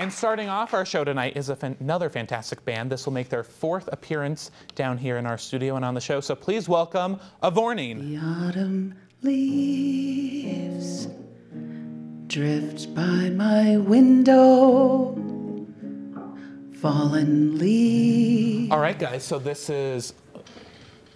And starting off our show tonight is fan another fantastic band. This will make their fourth appearance down here in our studio and on the show. So please welcome Avourneen. The autumn leaves drift by my window. Fallen leaves. All right, guys. So this is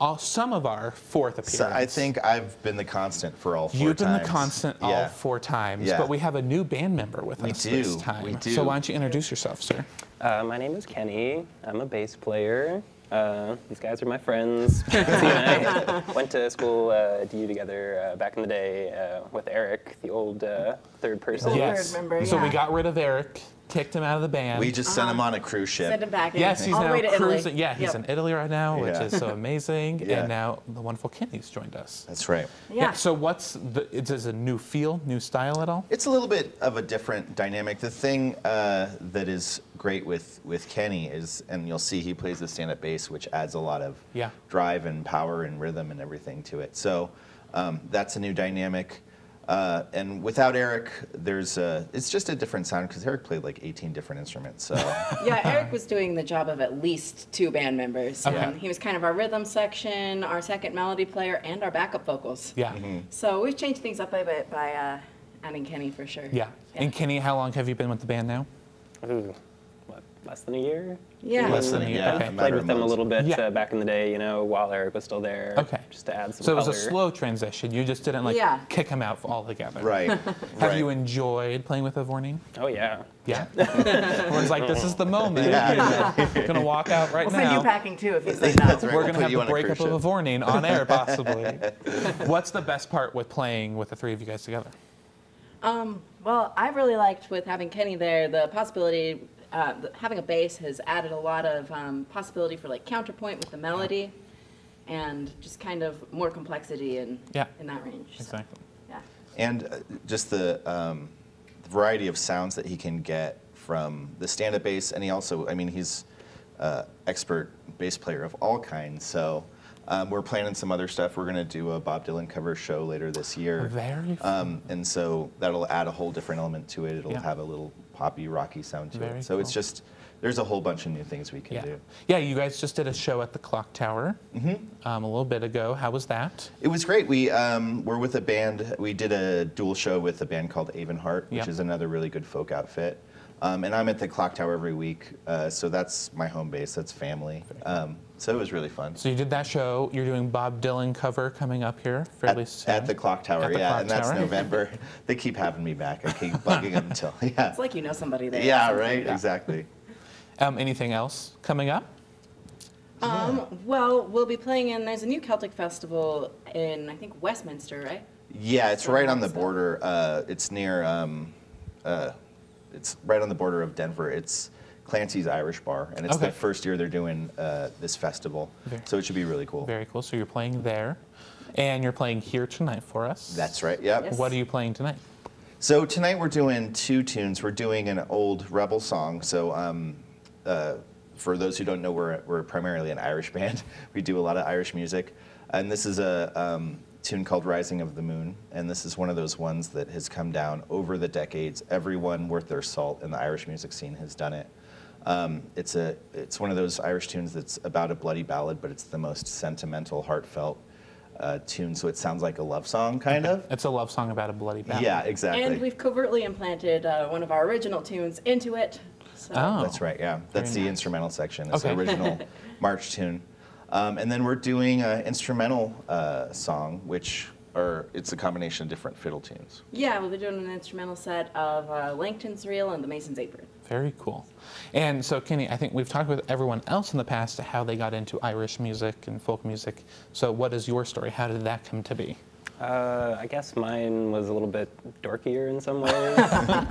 all some of our fourth appearance. So I think I've been the constant for all 4 You've been the constant all four times, Yeah. but we have a new band member with We us do, this time. we do. So why don't you introduce yourself, sir? Uh, my name is Kenny. I'm a bass player. Uh, these guys are my friends. Steve and I went to school uh, at DU together uh, back in the day uh, with Eric, the old uh, third person. yes. member, So we got rid of Eric, kicked him out of the band. We just sent him on a cruise ship. Send him back. Yes, he's all now way to Italy. cruising. Yeah, he's Yep. in Italy right now, which Yeah. is so amazing. Yeah. And now the wonderful Kenny's joined us. That's right. Yeah. So what's the? Is this a new feel, new style at all? It's a little bit of a different dynamic. The thing uh, that is great with, with Kenny is, and you'll see he plays the stand-up bass, which adds a lot of Yeah. drive and power and rhythm and everything to it. So um, that's a new dynamic. Uh, and without Eric, there's a, it's just a different sound because Eric played like 18 different instruments. So Yeah, Eric was doing the job of at least two band members. Okay. Um, he was kind of our rhythm section, our second melody player, and our backup vocals. Yeah. Mm-hmm. So we've changed things up a bit by uh, adding Kenny for sure. Yeah. And Kenny, how long have you been with the band now? Ooh, what, less than a year? Yeah. Less than a year, Okay. a Played with of them a little bit Yeah. uh, back in the day, you know, while Eric was still there. Okay. Just to add some So it was color. a slow transition. You just didn't like Yeah. kick him out altogether. right. Have right. you enjoyed playing with Avourneen? Oh, yeah. Yeah. Everyone's like, this is the moment. Yeah. We're gonna walk out right We'll now. send you packing too if you say no. That's right. We're We'll gonna put have the a cruise breakup of ship. Avourneen on air, possibly. What's the best part with playing with the three of you guys together? Um, well, I really liked with having Kenny there the possibility. Uh, having a bass has added a lot of um, possibility for like counterpoint with the melody, and just kind of more complexity in Yeah. in that range. So, Exactly. yeah. and uh, just the, um, the variety of sounds that he can get from the stand-up bass, and he also, I mean, he's uh, expert bass player of all kinds. So um, we're planning some other stuff. We're going to do a Bob Dylan cover show later this year. Very Um, and so that'll add a whole different element to it. It'll Yeah. have a little poppy, rocky sound to Very it. So it's just there's a whole bunch of new things we can Yeah. do. Yeah, you guys just did a show at the Clock Tower um, a little bit ago. How was that? It was great. We um, were with a band. We did a dual show with a band called Avonheart, which Yep. is another really good folk outfit. Um, and I'm at the Clock Tower every week, uh, so that's my home base. That's family. Um, so it was really fun. So you did that show. You're doing Bob Dylan cover coming up here fairly At, soon. at the Clock Tower, the yeah, Clock and that's Tower. November. they keep having me back. I keep bugging them until yeah. It's like you know somebody there. yeah, right. Exactly. Um, anything else coming up? Um, well, we'll be playing in. There's a new Celtic festival in I think Westminster, right? Yeah, it's right on the border. Uh, it's near. Um, uh, it's right on the border of Denver. It's Clancy's Irish Bar, and it's Okay. the first year they're doing uh, this festival. Very- So it should be really cool. Very cool. So you're playing there, and you're playing here tonight for us. That's right. Yep. Yes. What are you playing tonight? So tonight we're doing two tunes. We're doing an old rebel song. So um, uh, for those who don't know, we're, we're primarily an Irish band. We do a lot of Irish music. And this is a um, tune called Rising of the Moon. And this is one of those ones that has come down over the decades. Everyone worth their salt in the Irish music scene has done it. Um, it's, a, it's one of those Irish tunes that's about a bloody ballad, but it's the most sentimental, heartfelt uh, tune. So it sounds like a love song, kind of. It's a love song about a bloody ballad. Yeah, exactly. And we've covertly implanted uh, one of our original tunes into it. So Oh. That's right, yeah. That's Very the nice. instrumental section. It's Okay. the original march tune. Um, and then we're doing an instrumental uh, song, which are, it's a combination of different fiddle tunes. yeah, we'll be doing an instrumental set of uh, Langton's Reel and the Mason's Apron. Very cool. And so, Kenny, I think we've talked with everyone else in the past how they got into Irish music and folk music. So, what is your story? How did that come to be? Uh, I guess mine was a little bit dorkier in some ways.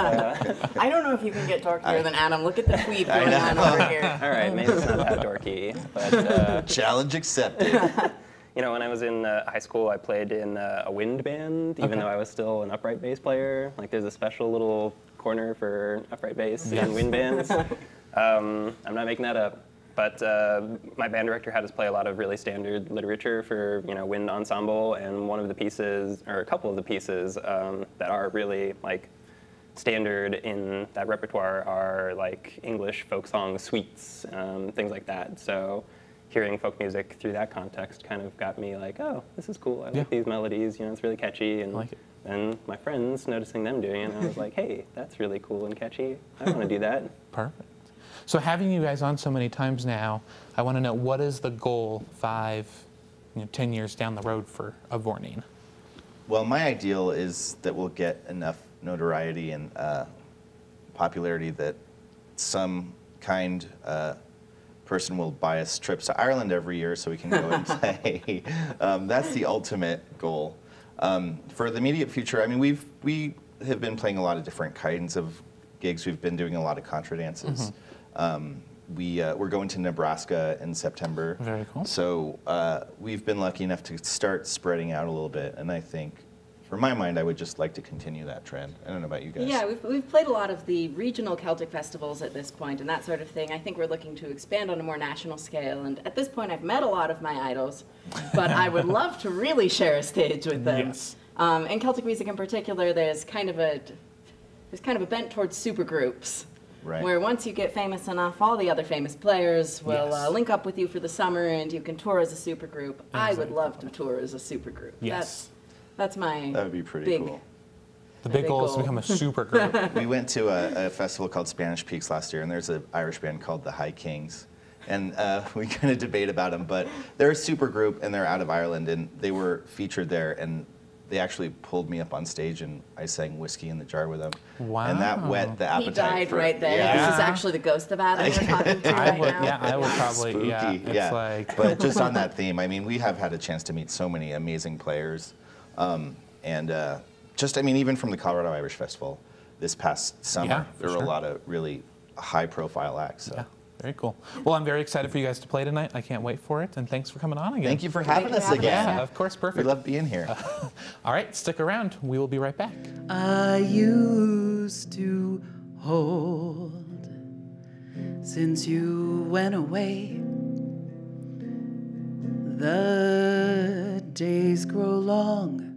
Uh, I don't know if you can get dorkier than Adam. Look at the tweed I going on over here. all right, maybe it's not that dorky, but uh, Challenge accepted. you know, when I was in uh, high school, I played in uh, a wind band, even Okay. though I was still an upright bass player. Like, there's a special little corner for upright bass Yes. and wind bands. um, I'm not making that up. But uh, my band director had us play a lot of really standard literature for you know wind ensemble, and one of the pieces, or a couple of the pieces um, that are really like standard in that repertoire are like English folk song suites, um, things like that. So hearing folk music through that context kind of got me like, oh, this is cool. I like these melodies. You know, it's really catchy. And like then my friends noticing them doing it, I was like, hey, that's really cool and catchy. I want to do that. Perfect. So having you guys on so many times now, I want to know what is the goal five, you know, ten years down the road for Avourneen? Well, my ideal is that we'll get enough notoriety and uh, popularity that some kind uh, person will buy us trips to Ireland every year so we can go and play. um, that's the ultimate goal. Um, for the immediate future, I mean, we've we have been playing a lot of different kinds of gigs. We've been doing a lot of contra dances. Um, we uh, we're going to Nebraska in September. Very cool. So uh, we've been lucky enough to start spreading out a little bit, and I think, for my mind, I would just like to continue that trend. I don't know about you guys. Yeah, we've, we've played a lot of the regional Celtic festivals at this point and that sort of thing. I think we're looking to expand on a more national scale. And at this point, I've met a lot of my idols, but I would love to really share a stage with them. Yes. Um, in Celtic music in particular, there's kind of a there's kind of a bent towards supergroups. Right. Where once you get famous enough, all the other famous players will Yes. uh, link up with you for the summer, and you can tour as a supergroup. I would love to tour as a supergroup. Yes. That's that's my That would be pretty big, cool. The big big goal is to become a super group. we went to a, a festival called Spanish Peaks last year, and there's an Irish band called the High Kings. And uh, we kind of debate about them, but they're a super group, and they're out of Ireland, and they were featured there, and they actually pulled me up on stage, and I sang "Whiskey in the Jar" with them. And that Wow. wet the He appetite. died for- right there. Yeah. This is actually the ghost of Adam we're talking to I right would, now. yeah, I would probably, Spooky, yeah. It's like, but just on that theme, I mean, we have had a chance to meet so many amazing players, um, and uh, just, I mean, even from the Colorado Irish Festival this past summer, Yeah, there were sure. a lot of really high-profile acts. So. yeah, very cool. Well, I'm very excited for you guys to play tonight. I can't wait for it, and thanks for coming on again. Thank you for having you us having again. us. Yeah, of course, Perfect. We perfect. love being here. All right, stick around. We will be right back. I used to hold since you went away. The days grow long